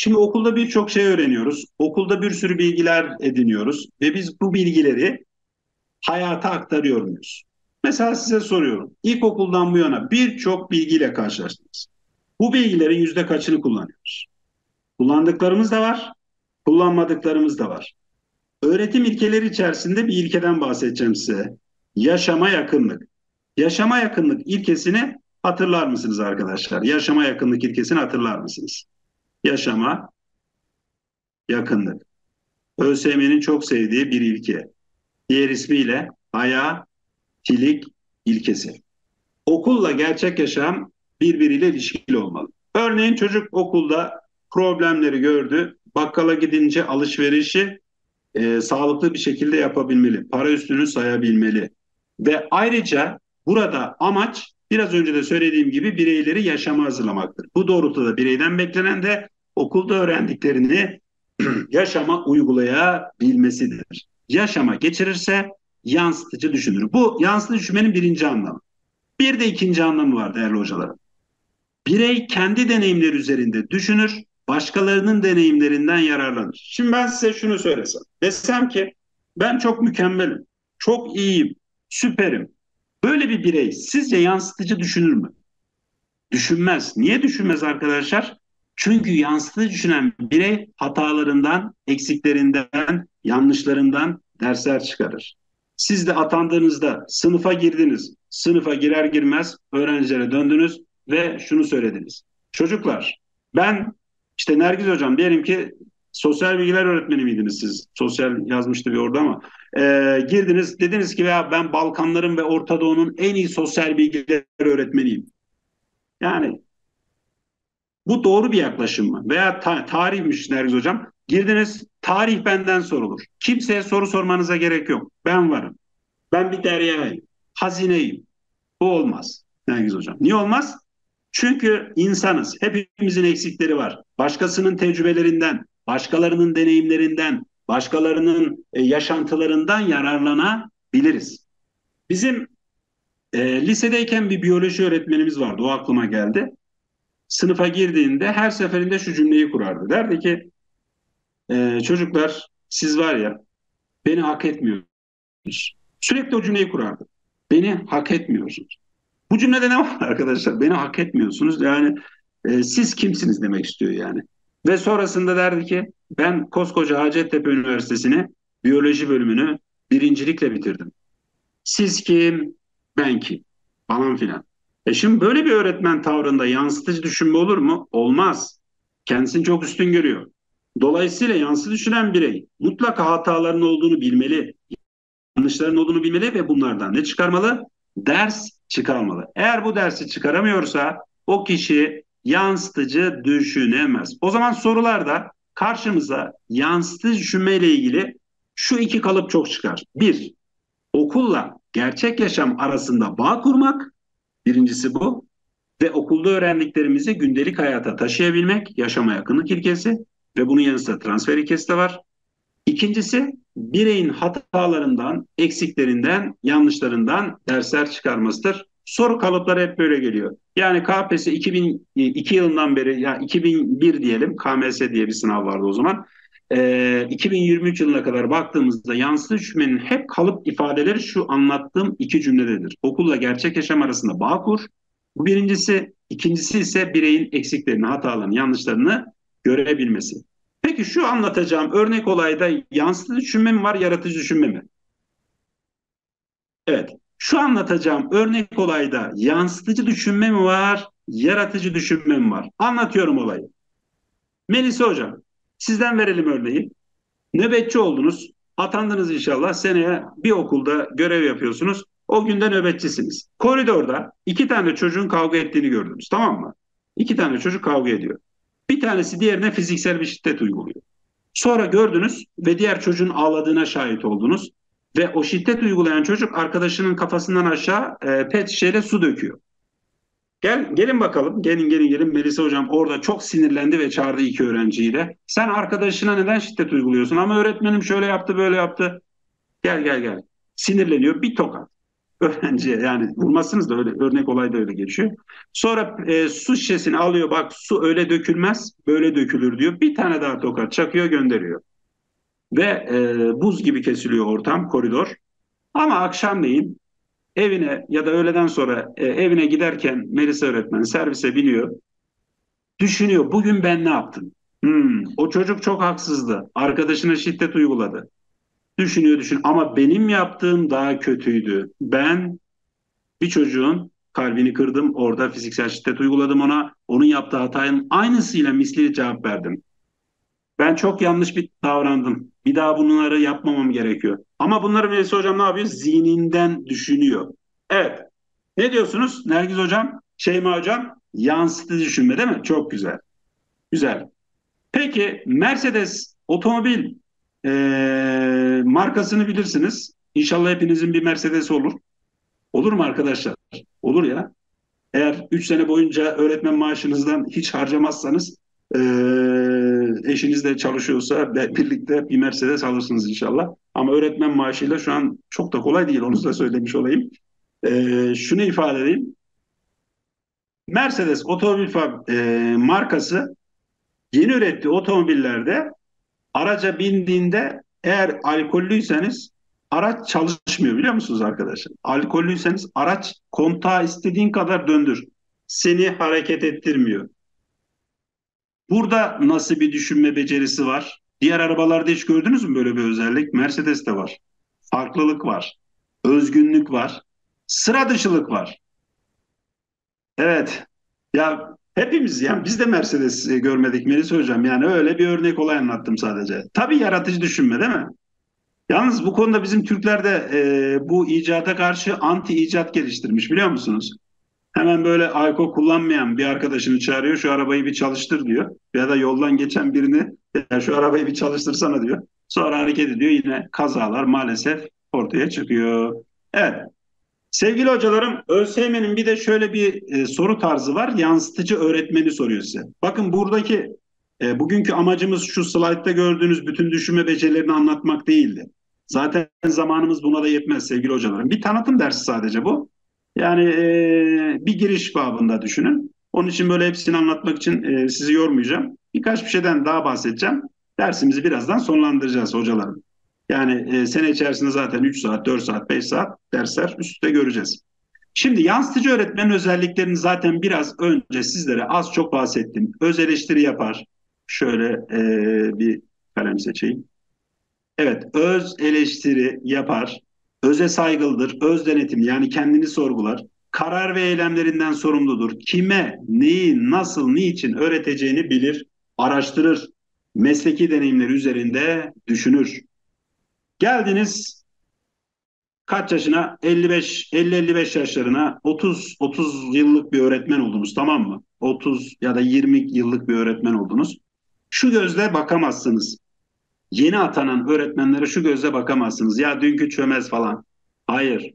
Şimdi okulda birçok şey öğreniyoruz. Okulda bir sürü bilgiler ediniyoruz ve biz bu bilgileri hayata aktarıyor muyuz? Mesela size soruyorum. İlkokuldan bu yana birçok bilgiyle karşılaştınız. Bu bilgilerin yüzde kaçını kullanıyoruz? Kullandıklarımız da var, kullanmadıklarımız da var. Öğretim ilkeleri içerisinde bir ilkeden bahsedeceğim size. Yaşama yakınlık. Yaşama yakınlık ilkesini hatırlar mısınız arkadaşlar? Yaşama yakınlık ilkesini hatırlar mısınız? Yaşama yakınlık. ÖSYM'nin çok sevdiği bir ilke. Diğer ismiyle hayatilik ilkesi. Okulla gerçek yaşam birbiriyle ilişkili olmalı. Örneğin çocuk okulda problemleri gördü. Bakkala gidince alışverişi e, sağlıklı bir şekilde yapabilmeli. Para üstünü sayabilmeli. Ve ayrıca burada amaç biraz önce de söylediğim gibi bireyleri yaşama hazırlamaktır. Bu doğrultuda bireyden beklenen de okulda öğrendiklerini (clears throat) yaşama uygulayabilmesidir. Yaşama geçirirse yansıtıcı düşünür. Bu yansıtıcı düşünmenin birinci anlamı. Bir de ikinci anlamı var değerli hocalarım. Birey kendi deneyimleri üzerinde düşünür, başkalarının deneyimlerinden yararlanır. Şimdi ben size şunu söylesem. Desem ki ben çok mükemmelim, çok iyiyim, süperim. Böyle bir birey sizce yansıtıcı düşünür mü? Düşünmez. Niye düşünmez arkadaşlar? Çünkü yansıtıcı düşünen birey hatalarından, eksiklerinden, yanlışlarından dersler çıkarır. Siz de atandığınızda sınıfa girdiniz. Sınıfa girer girmez öğrencilere döndünüz ve şunu söylediniz. Çocuklar ben işte Nergiz hocam diyelim ki sosyal bilgiler öğretmeni miydiniz siz? Sosyal yazmıştı bir orada ama. E, girdiniz dediniz ki veya ben Balkanların ve Orta Doğu'nun en iyi sosyal bilgiler öğretmeniyim. Yani bu doğru bir yaklaşım mı? Veya ta tarihmiş Nergiz hocam. Girdiniz tarih benden sorulur. Kimseye soru sormanıza gerek yok. Ben varım. Ben bir deryayım. Hazineyim. Bu olmaz Nergiz hocam. Niye olmaz? Çünkü insanız. Hepimizin eksikleri var. Başkasının tecrübelerinden, başkalarının deneyimlerinden, başkalarının e, yaşantılarından yararlanabiliriz. Bizim e, lisedeyken bir biyoloji öğretmenimiz vardı. O aklıma geldi. Sınıfa girdiğinde her seferinde şu cümleyi kurardı. Derdi ki e, çocuklar siz var ya beni hak etmiyorsunuz. Sürekli o cümleyi kurardı. Beni hak etmiyorsunuz. Bu cümlede ne var (laughs) arkadaşlar? Beni hak etmiyorsunuz. Yani e, siz kimsiniz demek istiyor yani. Ve sonrasında derdi ki ben koskoca Hacettepe Üniversitesi'ni biyoloji bölümünü birincilikle bitirdim. Siz kim? Ben kim? Falan filan. E şimdi böyle bir öğretmen tavrında yansıtıcı düşünme olur mu? Olmaz. Kendisini çok üstün görüyor. Dolayısıyla yansıtıcı düşünen birey mutlaka hataların olduğunu bilmeli, yanlışların olduğunu bilmeli ve bunlardan ne çıkarmalı? Ders çıkarmalı. Eğer bu dersi çıkaramıyorsa o kişi yansıtıcı düşünemez. O zaman sorularda karşımıza yansıtıcı ile ilgili şu iki kalıp çok çıkar. Bir, okulla gerçek yaşam arasında bağ kurmak. Birincisi bu. Ve okulda öğrendiklerimizi gündelik hayata taşıyabilmek, yaşama yakınlık ilkesi ve bunun yanı sıra transfer ilkesi de var. İkincisi bireyin hatalarından, eksiklerinden, yanlışlarından dersler çıkarmasıdır. Soru kalıpları hep böyle geliyor. Yani KPSS 2002 yılından beri, ya 2001 diyelim, KMS diye bir sınav vardı o zaman. Ee, 2023 yılına kadar baktığımızda yansıtıcı düşünmenin hep kalıp ifadeleri şu anlattığım iki cümlededir. Okulla gerçek yaşam arasında bağ kur. Bu birincisi. ikincisi ise bireyin eksiklerini, hatalarını, yanlışlarını görebilmesi. Peki şu anlatacağım örnek olayda yansıtıcı düşünme mi var, yaratıcı düşünme mi? Evet. Şu anlatacağım örnek olayda yansıtıcı düşünme mi var, yaratıcı düşünme mi var? Anlatıyorum olayı. Melisa Hocam, sizden verelim örneği. Nöbetçi oldunuz, atandınız inşallah. Seneye bir okulda görev yapıyorsunuz. O günde nöbetçisiniz. Koridorda iki tane çocuğun kavga ettiğini gördünüz, tamam mı? İki tane çocuk kavga ediyor. Bir tanesi diğerine fiziksel bir şiddet uyguluyor. Sonra gördünüz ve diğer çocuğun ağladığına şahit oldunuz. Ve o şiddet uygulayan çocuk arkadaşının kafasından aşağı e, pet şişeyle su döküyor. Gel, gelin bakalım. Gelin gelin gelin. Melisa hocam orada çok sinirlendi ve çağırdı iki öğrenciyle. Sen arkadaşına neden şiddet uyguluyorsun? Ama öğretmenim şöyle yaptı böyle yaptı. Gel gel gel. Sinirleniyor. Bir tokat. Öğrenciye yani vurmazsınız da öyle örnek olay da öyle geçiyor. Sonra e, su şişesini alıyor bak su öyle dökülmez böyle dökülür diyor. Bir tane daha tokat çakıyor gönderiyor. Ve e, buz gibi kesiliyor ortam koridor. Ama akşamleyin evine ya da öğleden sonra e, evine giderken Melisa öğretmen servise biniyor. Düşünüyor bugün ben ne yaptım? Hmm, o çocuk çok haksızdı. Arkadaşına şiddet uyguladı. Düşünüyor düşün ama benim yaptığım daha kötüydü. Ben bir çocuğun kalbini kırdım. Orada fiziksel şiddet uyguladım ona. Onun yaptığı hatanın aynısıyla misli cevap verdim. Ben çok yanlış bir davrandım. Bir daha bunları yapmamam gerekiyor. Ama bunları Melisa Hocam ne yapıyor? Zihninden düşünüyor. Evet. Ne diyorsunuz Nergiz Hocam? Şeyma Hocam? Yansıtıcı düşünme değil mi? Çok güzel. Güzel. Peki Mercedes otomobil e, markasını bilirsiniz. İnşallah hepinizin bir Mercedes olur. Olur mu arkadaşlar? Olur ya. Eğer 3 sene boyunca öğretmen maaşınızdan hiç harcamazsanız e, eşiniz de çalışıyorsa birlikte bir Mercedes alırsınız inşallah. Ama öğretmen maaşıyla şu an çok da kolay değil. Onu da söylemiş olayım. E, şunu ifade edeyim. Mercedes otomobil e, markası yeni ürettiği otomobillerde araca bindiğinde eğer alkollüyseniz araç çalışmıyor biliyor musunuz arkadaşlar? Alkollüyseniz araç kontağı istediğin kadar döndür. Seni hareket ettirmiyor. Burada nasıl bir düşünme becerisi var? Diğer arabalarda hiç gördünüz mü böyle bir özellik? Mercedes'te var. Farklılık var. Özgünlük var. Sıra dışılık var. Evet. Ya hepimiz yani biz de Mercedes e, görmedik Melis Hocam. Yani öyle bir örnek olay anlattım sadece. Tabii yaratıcı düşünme değil mi? Yalnız bu konuda bizim Türkler de e, bu icata karşı anti icat geliştirmiş biliyor musunuz? Hemen böyle alkol kullanmayan bir arkadaşını çağırıyor. Şu arabayı bir çalıştır diyor. Ya da yoldan geçen birini ya şu arabayı bir çalıştırsana diyor. Sonra hareket ediyor. Yine kazalar maalesef ortaya çıkıyor. Evet. Sevgili hocalarım, ÖSYM'nin bir de şöyle bir e, soru tarzı var. Yansıtıcı öğretmeni soruyor size. Bakın buradaki e, bugünkü amacımız şu slaytta gördüğünüz bütün düşünme becerilerini anlatmak değildi. Zaten zamanımız buna da yetmez sevgili hocalarım. Bir tanıtım dersi sadece bu. Yani e, bir giriş babında düşünün. Onun için böyle hepsini anlatmak için e, sizi yormayacağım. Birkaç bir şeyden daha bahsedeceğim. Dersimizi birazdan sonlandıracağız hocalarım. Yani e, sene içerisinde zaten 3 saat, 4 saat, 5 saat dersler üst üste göreceğiz. Şimdi yansıtıcı öğretmenin özelliklerini zaten biraz önce sizlere az çok bahsettim. Öz eleştiri yapar. Şöyle e, bir kalem seçeyim. Evet, öz eleştiri yapar öze saygılıdır, öz denetim yani kendini sorgular, karar ve eylemlerinden sorumludur. Kime, neyi, nasıl, niçin öğreteceğini bilir, araştırır, mesleki deneyimleri üzerinde düşünür. Geldiniz kaç yaşına? 55, 50-55 yaşlarına 30 30 yıllık bir öğretmen oldunuz tamam mı? 30 ya da 20 yıllık bir öğretmen oldunuz. Şu gözle bakamazsınız yeni atanan öğretmenlere şu gözle bakamazsınız. Ya dünkü çömez falan. Hayır.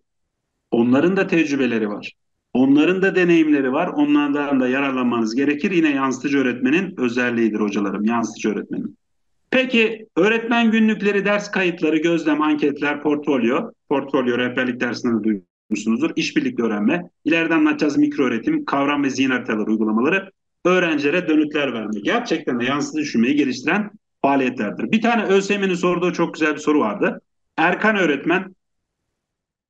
Onların da tecrübeleri var. Onların da deneyimleri var. Onlardan da yararlanmanız gerekir. Yine yansıtıcı öğretmenin özelliğidir hocalarım. Yansıtıcı öğretmenin. Peki öğretmen günlükleri, ders kayıtları, gözlem, anketler, portfolyo. Portfolyo rehberlik dersinde de duymuşsunuzdur. İşbirlikli öğrenme. İleride anlatacağız mikro öğretim, kavram ve zihin haritaları uygulamaları. Öğrencilere dönütler verme. Gerçekten de yansıtıcı düşünmeyi geliştiren faaliyetlerdir. Bir tane ÖSYM'nin sorduğu çok güzel bir soru vardı. Erkan öğretmen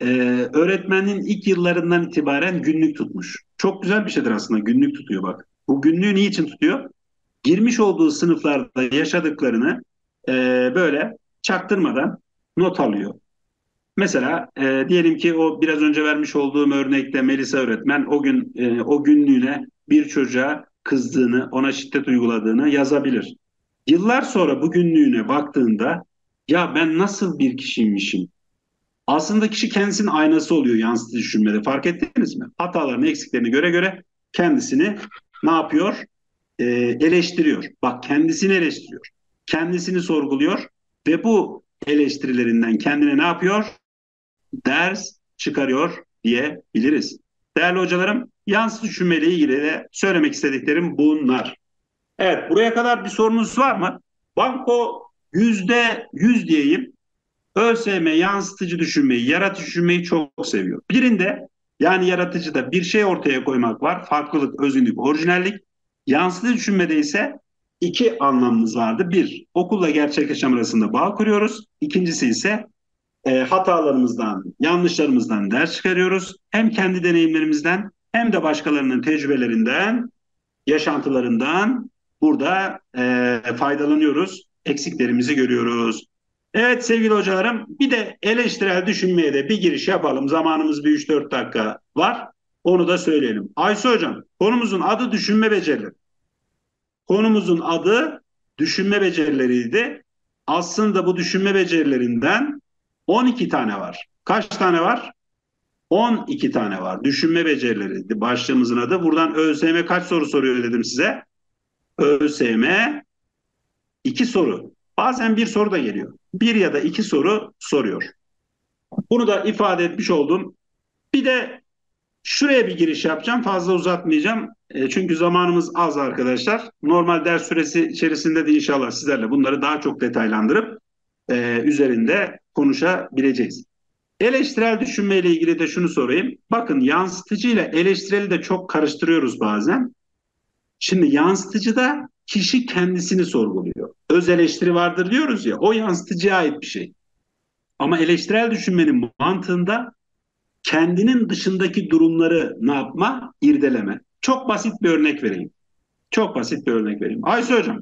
e, öğretmenin ilk yıllarından itibaren günlük tutmuş. Çok güzel bir şeydir aslında günlük tutuyor bak. Bu günlüğü niçin tutuyor? Girmiş olduğu sınıflarda yaşadıklarını e, böyle çaktırmadan not alıyor. Mesela e, diyelim ki o biraz önce vermiş olduğum örnekte Melisa öğretmen o gün e, o günlüğüne bir çocuğa kızdığını, ona şiddet uyguladığını yazabilir. Yıllar sonra bu günlüğüne baktığında ya ben nasıl bir kişiymişim? Aslında kişi kendisinin aynası oluyor yansıtıcı düşünmede. Fark ettiniz mi? Hatalarını, eksiklerini göre göre kendisini ne yapıyor? E, eleştiriyor. Bak kendisini eleştiriyor. Kendisini sorguluyor ve bu eleştirilerinden kendine ne yapıyor? Ders çıkarıyor diyebiliriz. Değerli hocalarım, yansıtıcı düşünmeyle ilgili de söylemek istediklerim bunlar. Evet, buraya kadar bir sorunuz var mı? Banko yüzde yüz diyeyim. ÖSYM yansıtıcı düşünmeyi, yaratıcı düşünmeyi çok seviyor. Birinde yani yaratıcıda bir şey ortaya koymak var. Farklılık, özgünlük, orijinallik. Yansıtıcı düşünmede ise iki anlamımız vardı. Bir, okulla gerçek yaşam arasında bağ kuruyoruz. İkincisi ise e, hatalarımızdan, yanlışlarımızdan ders çıkarıyoruz. Hem kendi deneyimlerimizden hem de başkalarının tecrübelerinden, yaşantılarından burada e, faydalanıyoruz. Eksiklerimizi görüyoruz. Evet sevgili hocalarım bir de eleştirel düşünmeye de bir giriş yapalım. Zamanımız bir 3-4 dakika var. Onu da söyleyelim. Aysu hocam konumuzun adı düşünme becerileri. Konumuzun adı düşünme becerileriydi. Aslında bu düşünme becerilerinden 12 tane var. Kaç tane var? 12 tane var. Düşünme becerileri başlığımızın adı. Buradan ÖSYM kaç soru soruyor dedim size. ÖSYM iki soru. Bazen bir soru da geliyor. Bir ya da iki soru soruyor. Bunu da ifade etmiş oldum. Bir de şuraya bir giriş yapacağım. Fazla uzatmayacağım. E, çünkü zamanımız az arkadaşlar. Normal ders süresi içerisinde de inşallah sizlerle bunları daha çok detaylandırıp e, üzerinde konuşabileceğiz. Eleştirel düşünme ile ilgili de şunu sorayım. Bakın yansıtıcı ile eleştireli de çok karıştırıyoruz bazen. Şimdi yansıtıcıda kişi kendisini sorguluyor. Öz eleştiri vardır diyoruz ya, o yansıtıcıya ait bir şey. Ama eleştirel düşünmenin mantığında kendinin dışındaki durumları ne yapma? İrdeleme. Çok basit bir örnek vereyim. Çok basit bir örnek vereyim. Ayşe Hocam,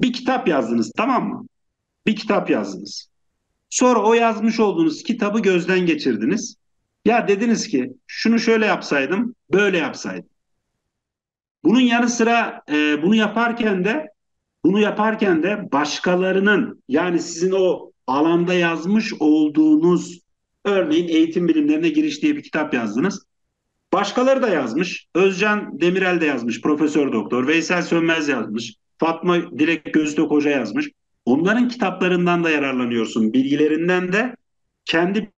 bir kitap yazdınız tamam mı? Bir kitap yazdınız. Sonra o yazmış olduğunuz kitabı gözden geçirdiniz. Ya dediniz ki şunu şöyle yapsaydım, böyle yapsaydım. Bunun yanı sıra e, bunu yaparken de bunu yaparken de başkalarının yani sizin o alanda yazmış olduğunuz örneğin eğitim bilimlerine giriş diye bir kitap yazdınız. Başkaları da yazmış. Özcan Demirel de yazmış. Profesör doktor. Veysel Sönmez yazmış. Fatma Dilek Göztök Hoca yazmış. Onların kitaplarından da yararlanıyorsun. Bilgilerinden de kendi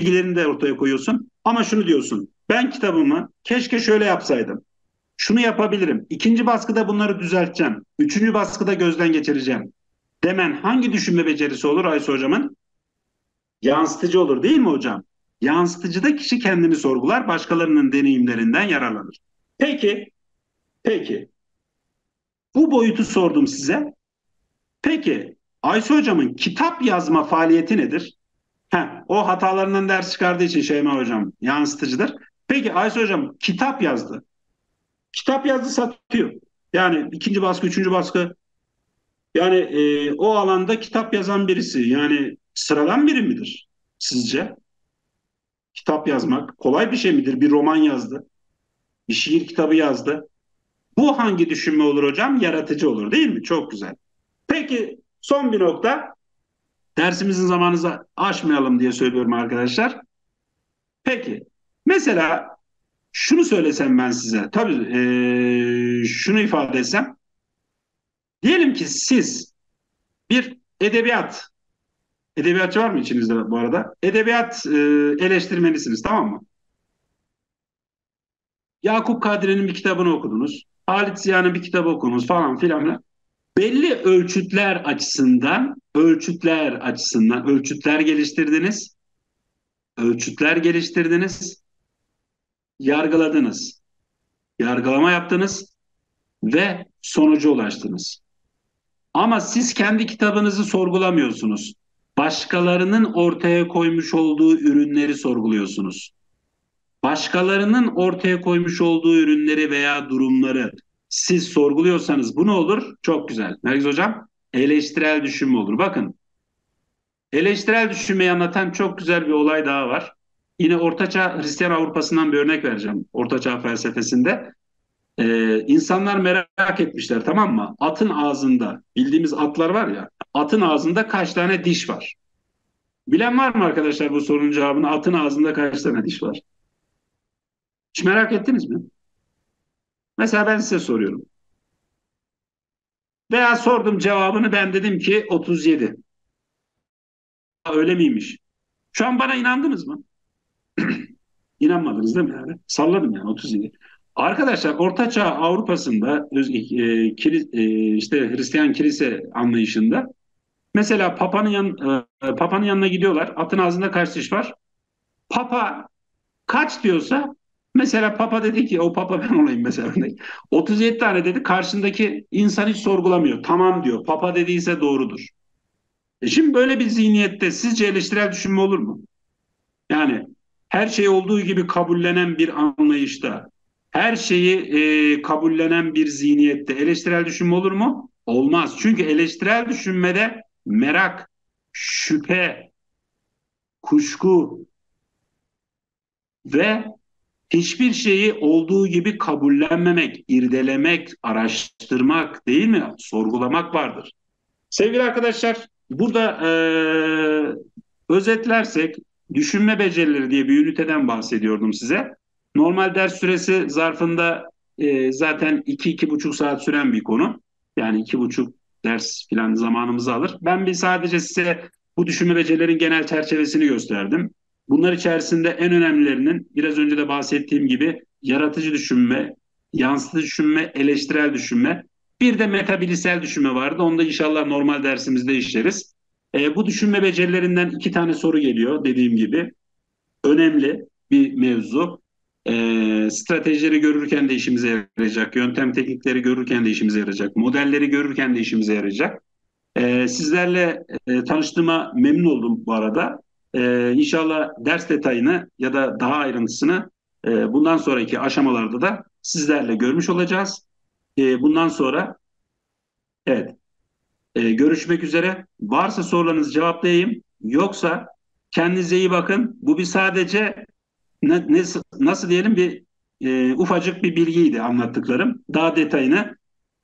bilgilerini de ortaya koyuyorsun. Ama şunu diyorsun. Ben kitabımı keşke şöyle yapsaydım. Şunu yapabilirim. İkinci baskıda bunları düzelteceğim. Üçüncü baskıda gözden geçireceğim. Demen hangi düşünme becerisi olur Ayşe hocamın? Yansıtıcı olur değil mi hocam? Yansıtıcıda kişi kendini sorgular, başkalarının deneyimlerinden yararlanır. Peki, peki. Bu boyutu sordum size. Peki Ayşe hocamın kitap yazma faaliyeti nedir? Heh, o hatalarından ders çıkardığı için Şeyma hocam yansıtıcıdır. Peki Ayşe hocam kitap yazdı. Kitap yazdı satıyor. Yani ikinci baskı, üçüncü baskı. Yani e, o alanda kitap yazan birisi yani sıradan biri midir sizce? Kitap yazmak kolay bir şey midir? Bir roman yazdı. Bir şiir kitabı yazdı. Bu hangi düşünme olur hocam? Yaratıcı olur değil mi? Çok güzel. Peki son bir nokta. Dersimizin zamanını aşmayalım diye söylüyorum arkadaşlar. Peki mesela şunu söylesem ben size, tabii e, şunu ifade etsem. Diyelim ki siz bir edebiyat, edebiyatçı var mı içinizde bu arada? Edebiyat e, eleştirmenisiniz tamam mı? Yakup Kadri'nin bir kitabını okudunuz. Halit Ziya'nın bir kitabı okudunuz falan filan belli ölçütler açısından ölçütler açısından ölçütler geliştirdiniz. Ölçütler geliştirdiniz. Yargıladınız. Yargılama yaptınız ve sonuca ulaştınız. Ama siz kendi kitabınızı sorgulamıyorsunuz. Başkalarının ortaya koymuş olduğu ürünleri sorguluyorsunuz. Başkalarının ortaya koymuş olduğu ürünleri veya durumları siz sorguluyorsanız bu ne olur? Çok güzel. Nergiz Hocam? Eleştirel düşünme olur. Bakın eleştirel düşünmeyi anlatan çok güzel bir olay daha var. Yine Ortaçağ Hristiyan Avrupa'sından bir örnek vereceğim. Ortaçağ felsefesinde. Ee, insanlar merak etmişler tamam mı? Atın ağzında, bildiğimiz atlar var ya, atın ağzında kaç tane diş var? Bilen var mı arkadaşlar bu sorunun cevabını? Atın ağzında kaç tane diş var? Hiç merak ettiniz mi? Mesela ben size soruyorum. Veya sordum cevabını ben dedim ki 37. Öyle miymiş? Şu an bana inandınız mı? İnanmadınız değil mi yani? Salladım yani 37. Arkadaşlar Orta Çağ Avrupa'sında e, kili, e, işte Hristiyan kilise anlayışında mesela Papa'nın yan, e, Papa'nın yanına gidiyorlar. Atın ağzında kaç diş var? Papa kaç diyorsa mesela Papa dedi ki o Papa ben olayım mesela. 37 tane dedi. Karşındaki insan hiç sorgulamıyor. Tamam diyor. Papa dediyse doğrudur. E şimdi böyle bir zihniyette sizce eleştirel düşünme olur mu? Yani her şey olduğu gibi kabullenen bir anlayışta, her şeyi e, kabullenen bir zihniyette eleştirel düşünme olur mu? Olmaz. Çünkü eleştirel düşünmede merak, şüphe, kuşku ve hiçbir şeyi olduğu gibi kabullenmemek, irdelemek, araştırmak değil mi? Sorgulamak vardır. Sevgili arkadaşlar, burada e, özetlersek düşünme becerileri diye bir üniteden bahsediyordum size. Normal ders süresi zarfında e, zaten 2-2,5 saat süren bir konu. Yani 2,5 ders falan zamanımızı alır. Ben bir sadece size bu düşünme becerilerin genel çerçevesini gösterdim. Bunlar içerisinde en önemlilerinin biraz önce de bahsettiğim gibi yaratıcı düşünme, yansıtıcı düşünme, eleştirel düşünme. Bir de metabilisel düşünme vardı. Onu da inşallah normal dersimizde işleriz. E, bu düşünme becerilerinden iki tane soru geliyor dediğim gibi. Önemli bir mevzu. E, stratejileri görürken de işimize yarayacak. Yöntem teknikleri görürken de işimize yarayacak. Modelleri görürken de işimize yarayacak. E, sizlerle e, tanıştığıma memnun oldum bu arada. E, inşallah ders detayını ya da daha ayrıntısını e, bundan sonraki aşamalarda da sizlerle görmüş olacağız. E, bundan sonra evet e, görüşmek üzere. Varsa sorularınızı cevaplayayım. Yoksa kendinize iyi bakın. Bu bir sadece ne, ne, nasıl diyelim bir e, ufacık bir bilgiydi anlattıklarım. Daha detayını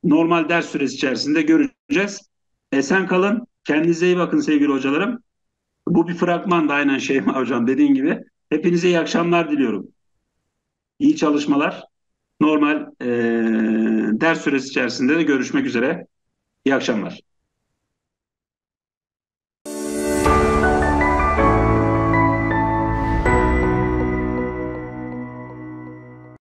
normal ders süresi içerisinde göreceğiz. Esen kalın. Kendinize iyi bakın sevgili hocalarım. Bu bir fragman da aynen Şeyma (laughs) Hocam dediğin gibi. Hepinize iyi akşamlar diliyorum. İyi çalışmalar. Normal e, ders süresi içerisinde de görüşmek üzere. İyi akşamlar.